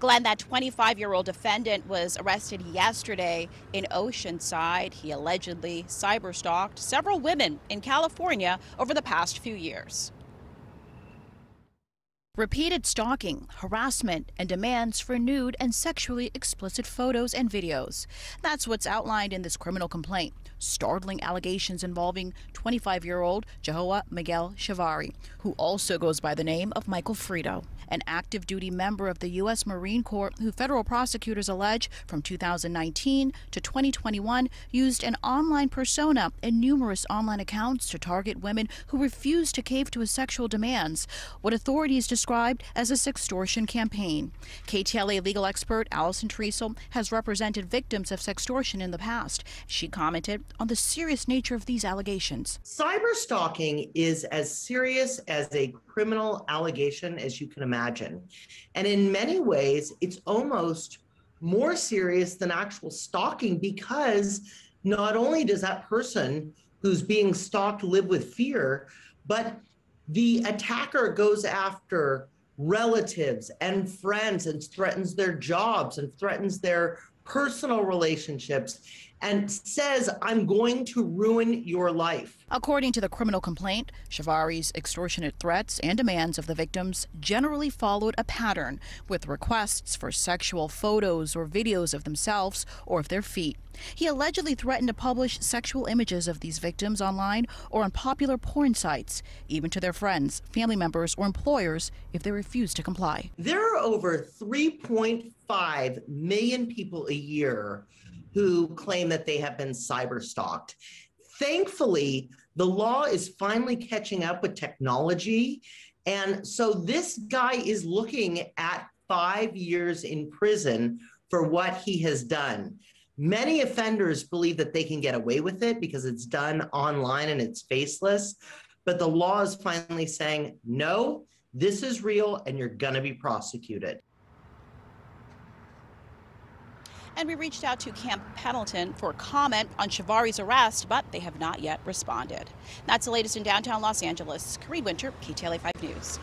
Glenn, that 25 year old defendant was arrested yesterday in Oceanside. He allegedly cyberstalked several women in California over the past few years. Repeated stalking, harassment, and demands for nude and sexually explicit photos and videos. That's what's outlined in this criminal complaint. Startling allegations involving 25 year old Jehoah Miguel Shavari, who also goes by the name of Michael Frito, an active duty member of the U.S. Marine Corps who federal prosecutors allege from 2019 to 2021 used an online persona and numerous online accounts to target women who refused to cave to his sexual demands. What authorities described as a sextortion campaign. KTLA legal expert Alison Triessl has represented victims of sextortion in the past. She commented on the serious nature of these allegations. Cyber stalking is as serious as a criminal allegation as you can imagine. And in many ways, it's almost more serious than actual stalking because not only does that person who's being stalked live with fear, but the attacker goes after relatives and friends and threatens their jobs and threatens their personal relationships and says, I'm going to ruin your life. According to the criminal complaint, Shavari's extortionate threats and demands of the victims generally followed a pattern with requests for sexual photos or videos of themselves or of their feet. He allegedly threatened to publish sexual images of these victims online or on popular porn sites, even to their friends, family members, or employers if they refused to comply. There are over 3.5 million people a year who claim that they have been cyber stalked. Thankfully, the law is finally catching up with technology. And so this guy is looking at five years in prison for what he has done. Many offenders believe that they can get away with it because it's done online and it's faceless. But the law is finally saying, no, this is real and you're going to be prosecuted. And we reached out to Camp Pendleton for comment on Shavari's arrest, but they have not yet responded. That's the latest in downtown Los Angeles. Kareen Wynter, KTLA 5 News.